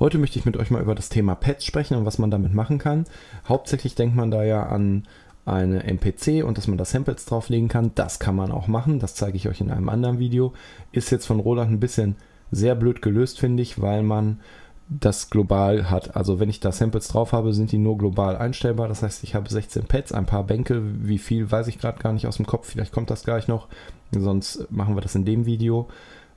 Heute möchte ich mit euch mal über das Thema Pads sprechen und was man damit machen kann. Hauptsächlich denkt man da ja an eine MPC und dass man da Samples drauflegen kann. Das kann man auch machen, das zeige ich euch in einem anderen Video. Ist jetzt von Roland ein bisschen sehr blöd gelöst, finde ich, weil man das global hat. Also wenn ich da Samples drauf habe, sind die nur global einstellbar. Das heißt, ich habe 16 Pads, ein paar Bänke. Wie viel, weiß ich gerade gar nicht aus dem Kopf. Vielleicht kommt das gleich noch. Sonst machen wir das in dem Video.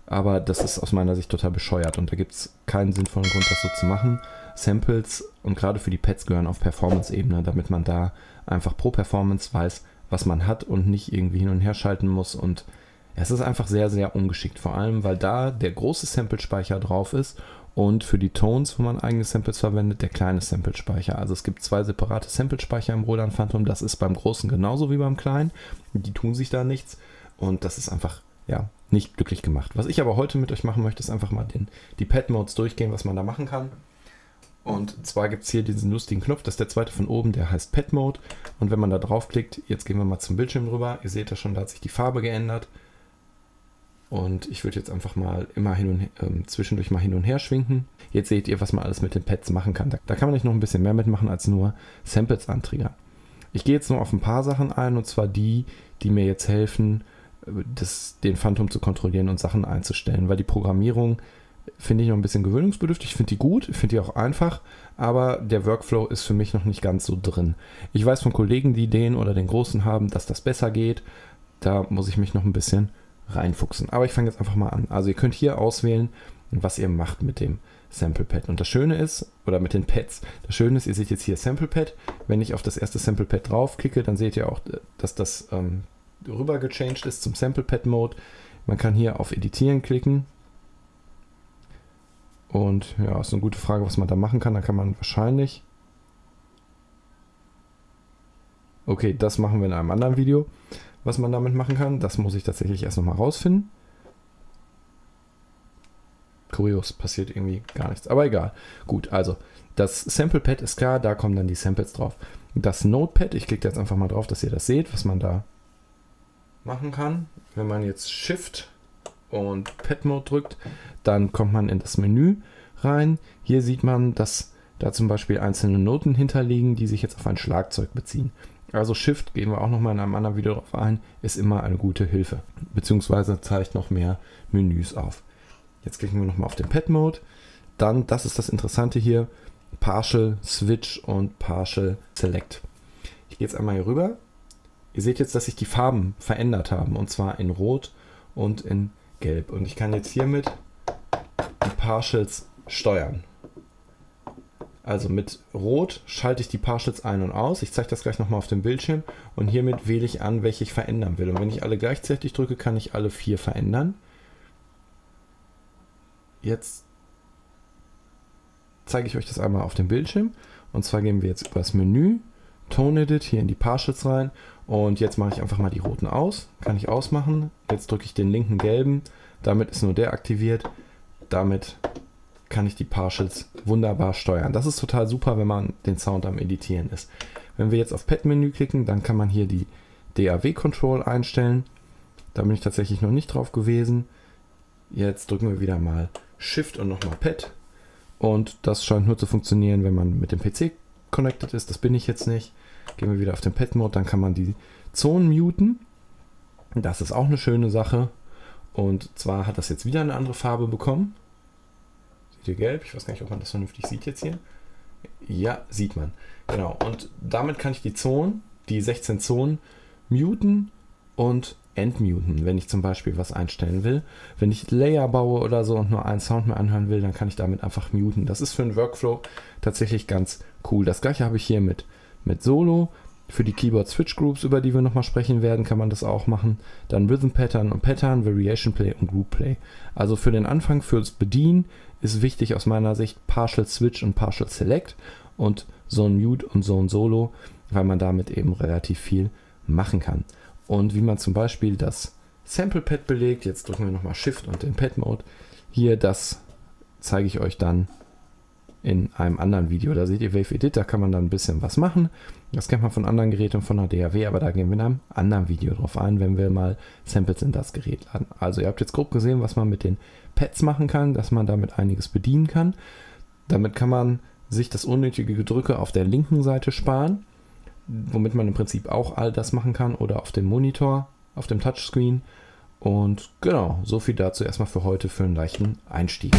Aber das ist aus meiner Sicht total bescheuert und da gibt es keinen sinnvollen Grund, das so zu machen. Samples und gerade für die Pads gehören auf Performance-Ebene, damit man da einfach pro Performance weiß, was man hat und nicht irgendwie hin und her schalten muss. Und es ist einfach sehr, sehr ungeschickt. Vor allem, weil da der große Samplespeicher drauf ist und für die Tones, wo man eigene Samples verwendet, der kleine Samplespeicher. Also es gibt zwei separate Samplespeicher im Roland Phantom. Das ist beim großen genauso wie beim kleinen. Die tun sich da nichts. Und das ist einfach, ja, nicht glücklich gemacht. Was ich aber heute mit euch machen möchte, ist einfach mal den, die Pad-Modes durchgehen, was man da machen kann. Und zwar gibt es hier diesen lustigen Knopf, das ist der zweite von oben, der heißt Pad Mode. Und wenn man da draufklickt, jetzt gehen wir mal zum Bildschirm rüber. Ihr seht ja schon, da hat sich die Farbe geändert. Und ich würde jetzt einfach mal immer hin und her, äh, zwischendurch mal hin und her schwinken. Jetzt seht ihr, was man alles mit den Pads machen kann. Da, da kann man nicht noch ein bisschen mehr mitmachen als nur Samples antriggern. Ich gehe jetzt nur auf ein paar Sachen ein, und zwar die, die mir jetzt helfen, das, den Phantom zu kontrollieren und Sachen einzustellen, weil die Programmierung finde ich noch ein bisschen gewöhnungsbedürftig. Ich finde die gut, finde die auch einfach, aber der Workflow ist für mich noch nicht ganz so drin. Ich weiß von Kollegen, die den oder den großen haben, dass das besser geht. Da muss ich mich noch ein bisschen reinfuchsen. Aber ich fange jetzt einfach mal an. Also ihr könnt hier auswählen, was ihr macht mit dem Sample Pad. Und das Schöne ist, oder mit den Pads, das Schöne ist, ihr seht jetzt hier Sample Pad. Wenn ich auf das erste Sample Pad draufklicke, dann seht ihr auch, dass das ähm, rüber gechanged ist zum Sample Pad Mode. Man kann hier auf Editieren klicken. Und ja, ist eine gute Frage, was man da machen kann. Da kann man wahrscheinlich. Okay, das machen wir in einem anderen Video, was man damit machen kann. Das muss ich tatsächlich erst nochmal rausfinden. Kurios, passiert irgendwie gar nichts. Aber egal. Gut, also das Sample Pad ist klar, da kommen dann die Samples drauf. Das Notepad, ich klicke jetzt einfach mal drauf, dass ihr das seht, was man da machen kann. Wenn man jetzt Shift und Pad Mode drückt, dann kommt man in das Menü rein. Hier sieht man, dass da zum Beispiel einzelne Noten hinterliegen, die sich jetzt auf ein Schlagzeug beziehen. Also Shift, gehen wir auch nochmal in einem anderen Video drauf ein, ist immer eine gute Hilfe. Beziehungsweise zeigt noch mehr Menüs auf. Jetzt klicken wir nochmal auf den Pad Mode. Dann, das ist das Interessante hier, Partial Switch und Partial Select. Ich gehe jetzt einmal hier rüber Ihr seht jetzt, dass sich die Farben verändert haben und zwar in Rot und in Gelb. Und ich kann jetzt hiermit die Partials steuern. Also mit Rot schalte ich die Partials ein und aus. Ich zeige das gleich nochmal auf dem Bildschirm. Und hiermit wähle ich an, welche ich verändern will. Und wenn ich alle gleichzeitig drücke, kann ich alle vier verändern. Jetzt zeige ich euch das einmal auf dem Bildschirm. Und zwar gehen wir jetzt über das Menü, Tone Edit, hier in die Partials rein und jetzt mache ich einfach mal die roten aus. Kann ich ausmachen. Jetzt drücke ich den linken gelben. Damit ist nur der aktiviert. Damit kann ich die Partials wunderbar steuern. Das ist total super, wenn man den Sound am Editieren ist. Wenn wir jetzt auf Pad-Menü klicken, dann kann man hier die DAW-Control einstellen. Da bin ich tatsächlich noch nicht drauf gewesen. Jetzt drücken wir wieder mal Shift und nochmal Pad. Und das scheint nur zu funktionieren, wenn man mit dem PC connected ist. Das bin ich jetzt nicht. Gehen wir wieder auf den Pet Mode, dann kann man die Zonen muten. Das ist auch eine schöne Sache. Und zwar hat das jetzt wieder eine andere Farbe bekommen. Seht ihr gelb? Ich weiß gar nicht, ob man das vernünftig sieht jetzt hier. Ja, sieht man. Genau. Und damit kann ich die Zonen, die 16 Zonen, muten und entmuten, wenn ich zum Beispiel was einstellen will. Wenn ich Layer baue oder so und nur einen Sound mehr anhören will, dann kann ich damit einfach muten. Das ist für einen Workflow tatsächlich ganz cool. Das gleiche habe ich hier mit mit Solo. Für die Keyboard Switch Groups, über die wir nochmal sprechen werden, kann man das auch machen. Dann Rhythm Pattern und Pattern, Variation Play und Group Play. Also für den Anfang, fürs Bedienen ist wichtig aus meiner Sicht Partial Switch und Partial Select und Zone Mute und Zone Solo, weil man damit eben relativ viel machen kann. Und wie man zum Beispiel das Sample Pad belegt, jetzt drücken wir nochmal Shift und den Pad Mode. Hier, das zeige ich euch dann in einem anderen Video. Da seht ihr Wave Edit, da kann man dann ein bisschen was machen. Das kennt man von anderen Geräten von der DAW, aber da gehen wir in einem anderen Video drauf ein, wenn wir mal Samples in das Gerät laden. Also ihr habt jetzt grob gesehen, was man mit den Pads machen kann, dass man damit einiges bedienen kann. Damit kann man sich das unnötige Gedrücke auf der linken Seite sparen, womit man im Prinzip auch all das machen kann oder auf dem Monitor, auf dem Touchscreen. Und genau, so viel dazu erstmal für heute für einen leichten Einstieg.